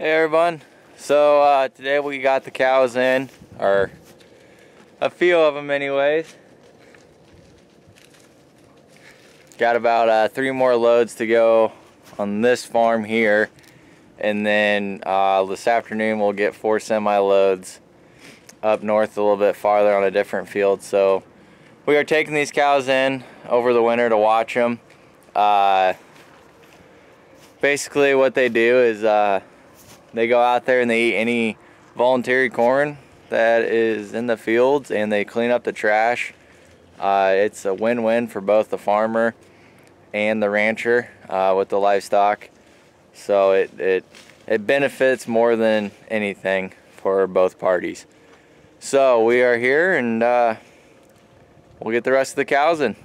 Hey everyone. So uh, today we got the cows in, or a few of them anyways. Got about uh, three more loads to go on this farm here. And then uh, this afternoon we'll get four semi loads up north a little bit farther on a different field. So we are taking these cows in over the winter to watch them. Uh, basically what they do is uh, they go out there and they eat any voluntary corn that is in the fields and they clean up the trash. Uh, it's a win-win for both the farmer and the rancher uh, with the livestock. So it, it, it benefits more than anything for both parties. So we are here and uh, we'll get the rest of the cows in.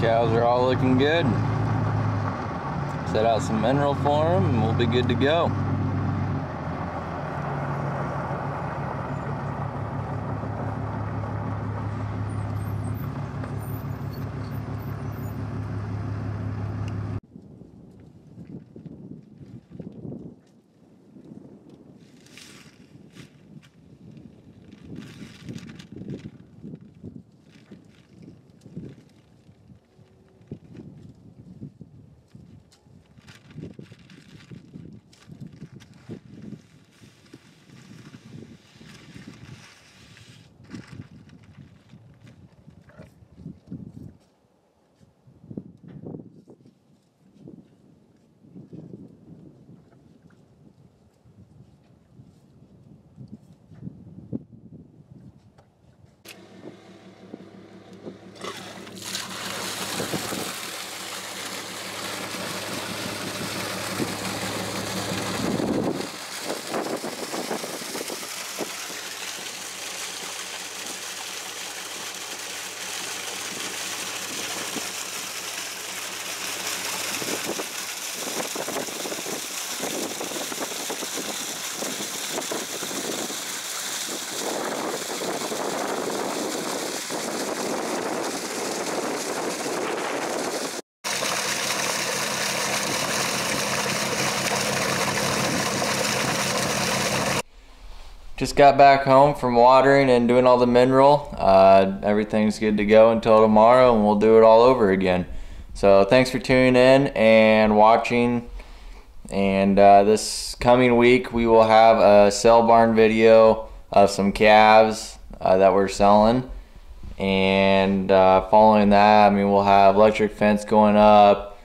Cows are all looking good. Set out some mineral for them and we'll be good to go. Just got back home from watering and doing all the mineral. Uh, everything's good to go until tomorrow, and we'll do it all over again. So thanks for tuning in and watching. And uh, this coming week, we will have a sale barn video of some calves uh, that we're selling. And uh, following that, I mean, we'll have electric fence going up.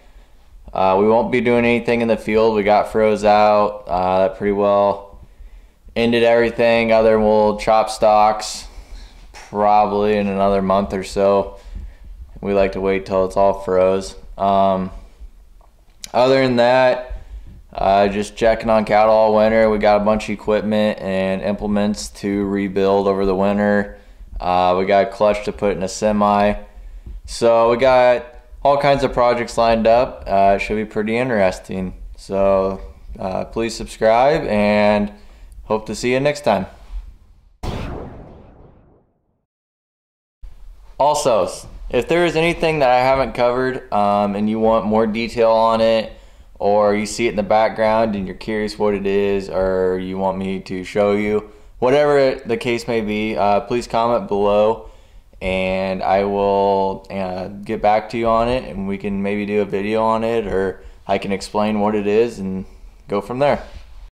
Uh, we won't be doing anything in the field. We got froze out. Uh, that pretty well ended everything other than we'll chop stalks probably in another month or so. We like to wait till it's all froze. Um, other than that, uh, just checking on cattle all winter. We got a bunch of equipment and implements to rebuild over the winter. Uh, we got a clutch to put in a semi. So we got all kinds of projects lined up. Uh, it should be pretty interesting. So uh, please subscribe and Hope to see you next time. Also, if there is anything that I haven't covered um, and you want more detail on it, or you see it in the background and you're curious what it is, or you want me to show you, whatever the case may be, uh, please comment below and I will uh, get back to you on it and we can maybe do a video on it or I can explain what it is and go from there.